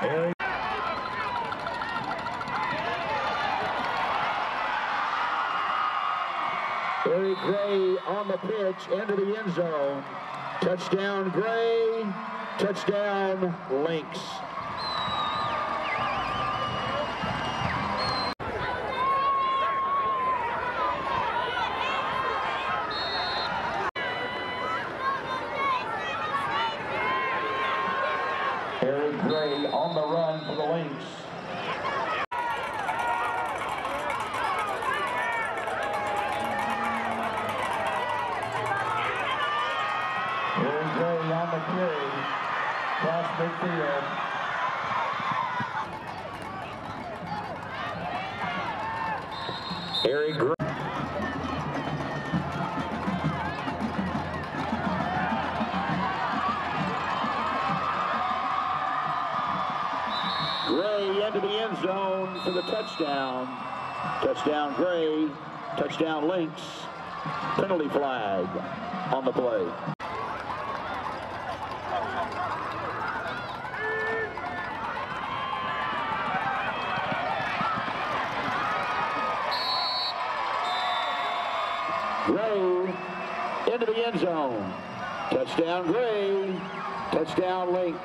There Gray on the pitch into the end zone. Touchdown Gray, touchdown Lynx. Lynx. Eric Gray on the carry. Cross midfield. Gray. Gray into the end zone for the touchdown. Touchdown Gray. Touchdown Lynx. Penalty flag on the play. Gray into the end zone. Touchdown Gray. Touchdown Lynx.